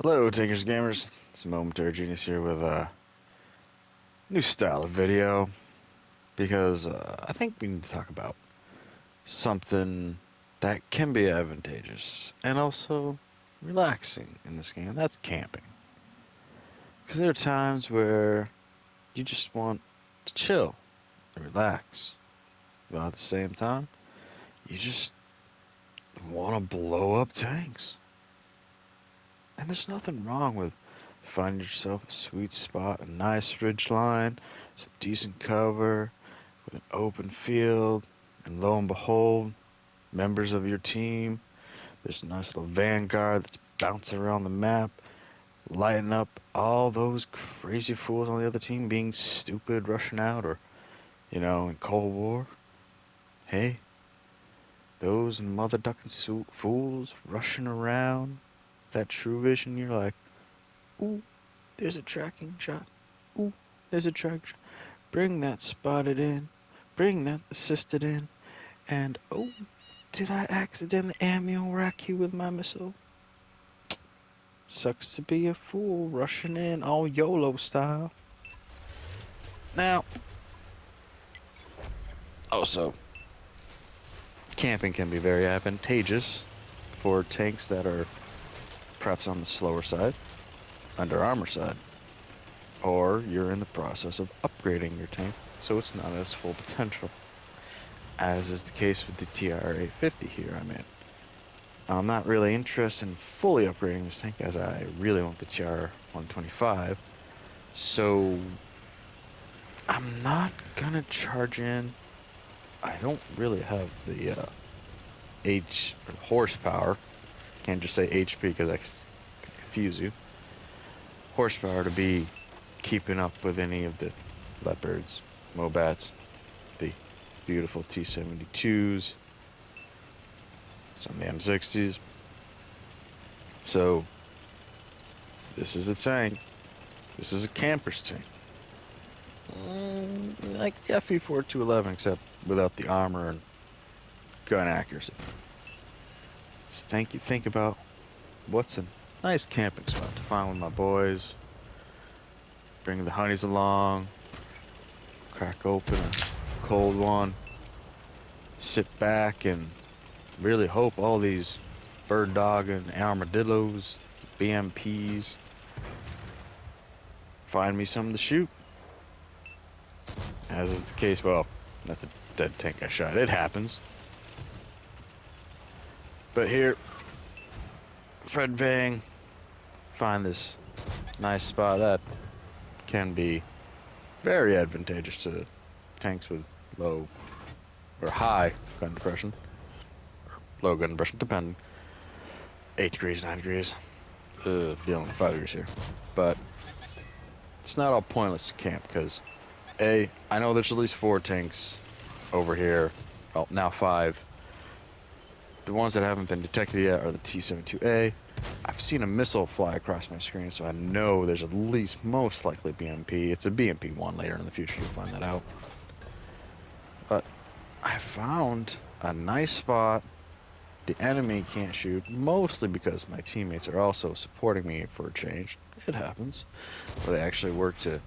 Hello, Tankers Gamers. It's Momentary Genius here with a new style of video because uh, I think we need to talk about something that can be advantageous and also relaxing in this game. That's camping. Because there are times where you just want to chill and relax, but at the same time, you just want to blow up tanks. And there's nothing wrong with finding yourself a sweet spot, a nice ridge line, some decent cover, with an open field, and lo and behold, members of your team, there's a nice little vanguard that's bouncing around the map, lighting up all those crazy fools on the other team being stupid, rushing out, or, you know, in Cold War. Hey, those mother ducking fools rushing around, that true vision, you're like, ooh, there's a tracking shot. Ooh, there's a tracking shot. Bring that spotted in. Bring that assisted in. And oh, did I accidentally ammo rack you with my missile? Sucks to be a fool rushing in all YOLO style. Now, also, camping can be very advantageous for tanks that are perhaps on the slower side, under armor side, or you're in the process of upgrading your tank so it's not at its full potential, as is the case with the TR-850 here I'm in. I'm not really interested in fully upgrading this tank as I really want the TR-125, so I'm not gonna charge in. I don't really have the uh, H horsepower can't just say HP because I could confuse you. Horsepower to be keeping up with any of the Leopards, Mobats, the beautiful T-72s, some of the M60s. So, this is a tank. This is a camper's tank. Mm, like the FV4211, except without the armor and gun accuracy. Think you think about what's a nice camping spot to find with my boys. Bring the honeys along. Crack open a cold one. Sit back and really hope all these bird dog and armadillos, BMPs, find me something to shoot. As is the case, well, that's a dead tank I shot. It happens. But here, Fred Vang, find this nice spot that can be very advantageous to tanks with low or high gun depression. Low gun depression, depending. 8 degrees, 9 degrees. Uh, dealing with 5 degrees here. But it's not all pointless to camp because, A, I know there's at least four tanks over here. Well, now five the ones that haven't been detected yet are the T-72A. I've seen a missile fly across my screen, so I know there's at least most likely BMP. It's a BMP-1 later in the future, you'll find that out. But I found a nice spot the enemy can't shoot, mostly because my teammates are also supporting me for a change. It happens. Where they actually work to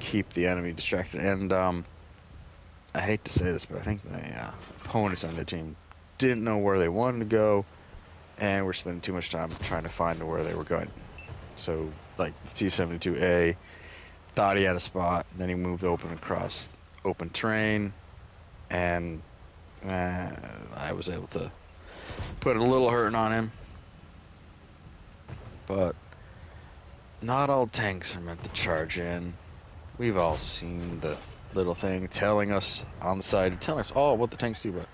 keep the enemy distracted. And, um, I hate to say this, but I think the uh, opponents on the team didn't know where they wanted to go, and we're spending too much time trying to find where they were going. So, like the T-72A thought he had a spot, then he moved open across open terrain, and uh, I was able to put a little hurting on him. But not all tanks are meant to charge in. We've all seen the little thing telling us on the side, telling us all what the tanks do, but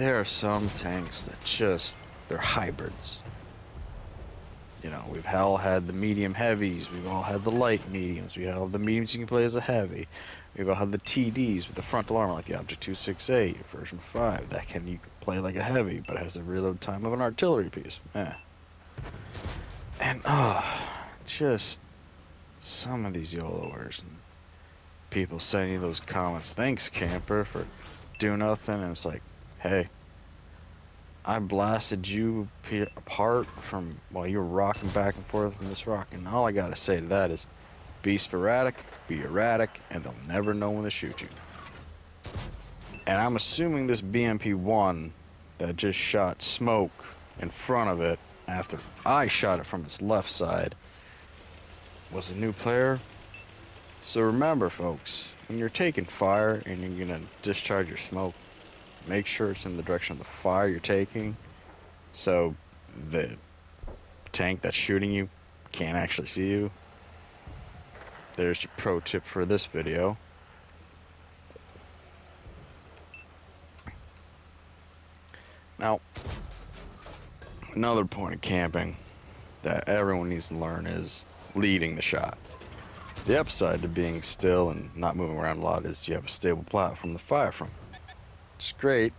there are some tanks that just, they're hybrids. You know, we've all had the medium heavies, we've all had the light mediums, we have the mediums you can play as a heavy. We've all had the TDs with the frontal armor like the Object 268, version 5. That can you play like a heavy, but has the reload time of an artillery piece. Yeah. And, oh, just some of these YOLOers and people sending you those comments, thanks, camper, for doing nothing. And it's like, hey, I blasted you apart from while you were rocking back and forth from this rock, and all I gotta say to that is, be sporadic, be erratic, and they'll never know when to shoot you. And I'm assuming this BMP-1 that just shot smoke in front of it after I shot it from its left side was a new player. So remember, folks, when you're taking fire and you're gonna discharge your smoke, make sure it's in the direction of the fire you're taking so the tank that's shooting you can't actually see you. There's your pro tip for this video. Now, another point of camping that everyone needs to learn is leading the shot. The upside to being still and not moving around a lot is you have a stable platform to fire from. It's great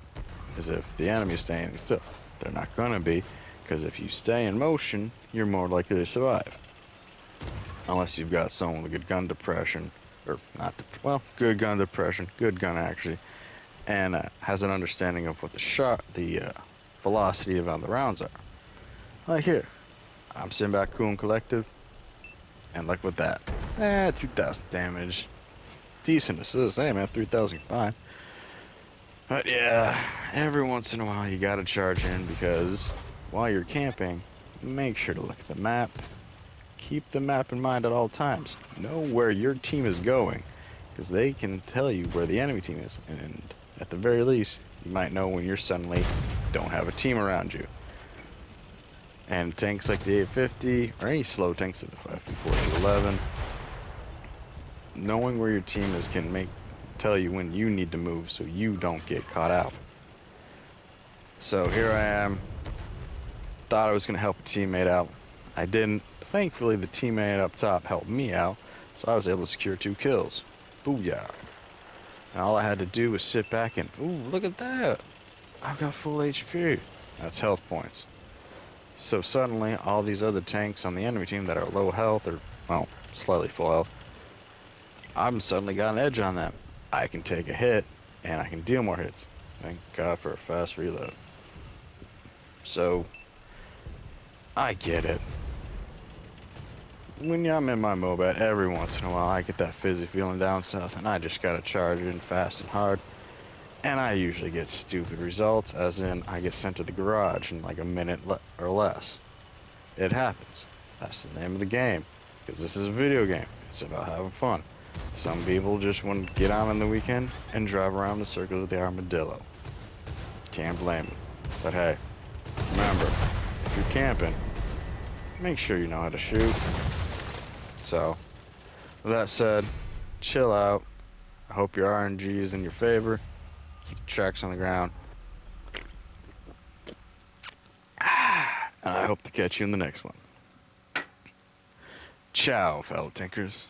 is if the enemy's standing still. They're not gonna be, because if you stay in motion, you're more likely to survive. Unless you've got someone with good gun depression, or not, well, good gun depression, good gun actually, and uh, has an understanding of what the shot, the uh, velocity of the rounds are. Like here, I'm sitting back cool and collective, and look with that. Eh, 2,000 damage. Decent assist. Hey man, 3,000 fine. But yeah, every once in a while you gotta charge in because while you're camping, make sure to look at the map. Keep the map in mind at all times. Know where your team is going because they can tell you where the enemy team is. And at the very least, you might know when you're suddenly don't have a team around you. And tanks like the 850 or any slow tanks like the 54011, knowing where your team is can make tell you when you need to move so you don't get caught out. So here I am. Thought I was going to help a teammate out. I didn't. Thankfully, the teammate up top helped me out, so I was able to secure two kills. Booyah. And all I had to do was sit back and, ooh, look at that. I've got full HP. That's health points. So suddenly, all these other tanks on the enemy team that are low health or, well, slightly full health, I'm suddenly got an edge on them. I can take a hit and I can deal more hits. Thank God for a fast reload. So, I get it. When I'm in my Mobat, every once in a while I get that fizzy feeling down south and I just gotta charge in fast and hard. And I usually get stupid results, as in I get sent to the garage in like a minute le or less. It happens. That's the name of the game. Because this is a video game. It's about having fun. Some people just want to get out on in the weekend and drive around the circle of the armadillo. Can't blame them. But hey, remember, if you're camping, make sure you know how to shoot. So, with that said, chill out. I hope your RNG is in your favor. Keep tracks on the ground. And I hope to catch you in the next one. Ciao, fellow tinkers.